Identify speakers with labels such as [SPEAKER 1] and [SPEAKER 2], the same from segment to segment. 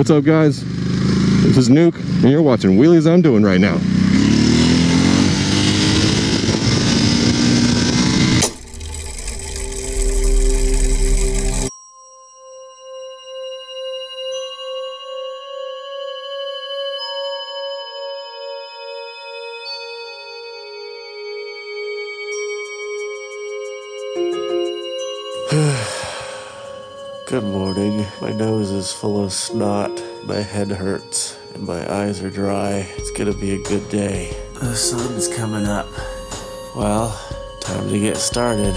[SPEAKER 1] What's up, guys? This is Nuke, and you're watching What I'm Doing right now.
[SPEAKER 2] Good morning. My nose is full of snot, my head hurts, and my eyes are dry. It's gonna be a good day. The sun's coming up. Well, time to get started.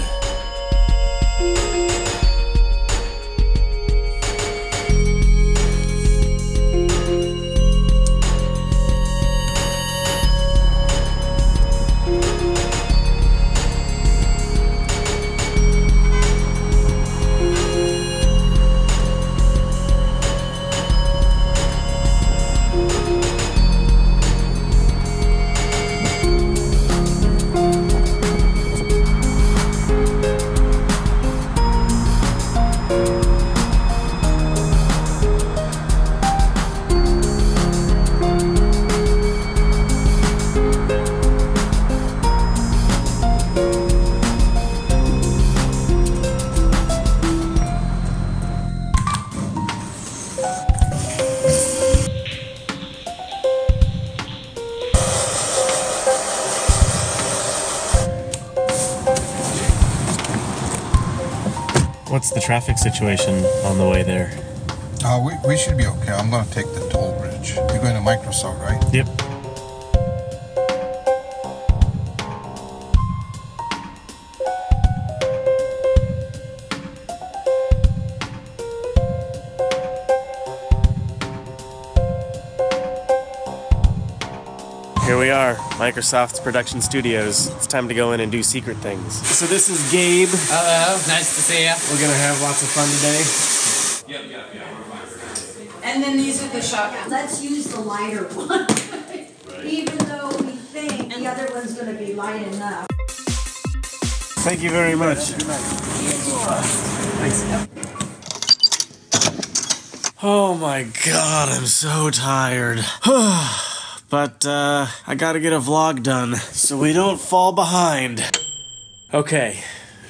[SPEAKER 3] What's the traffic situation on the way there?
[SPEAKER 4] Uh, we, we should be okay. I'm going to take the toll bridge. You're going to Microsoft, right?
[SPEAKER 3] Yep. Here we are, Microsoft's production studios. It's time to go in and do secret things. So this is Gabe.
[SPEAKER 5] Hello, nice to see you.
[SPEAKER 3] We're gonna have lots of fun today. Yep, yep, yep.
[SPEAKER 6] And then these are the shotguns.
[SPEAKER 7] Let's use the lighter one. Even though we think the other one's gonna be light enough.
[SPEAKER 3] Thank you very much. Thanks. Oh my god, I'm so tired. but uh, I gotta get a vlog done so we don't fall behind. Okay,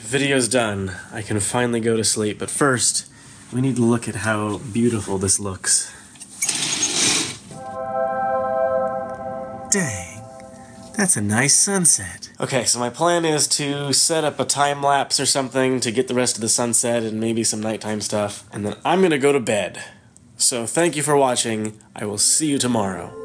[SPEAKER 3] video's done. I can finally go to sleep, but first, we need to look at how beautiful this looks. Dang. That's a nice sunset. Okay, so my plan is to set up a time lapse or something to get the rest of the sunset and maybe some nighttime stuff, and then I'm gonna go to bed. So thank you for watching. I will see you tomorrow.